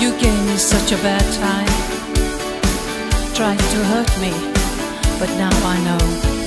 You gave me such a bad time, trying to hurt me, but now I know.